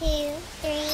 Two, three.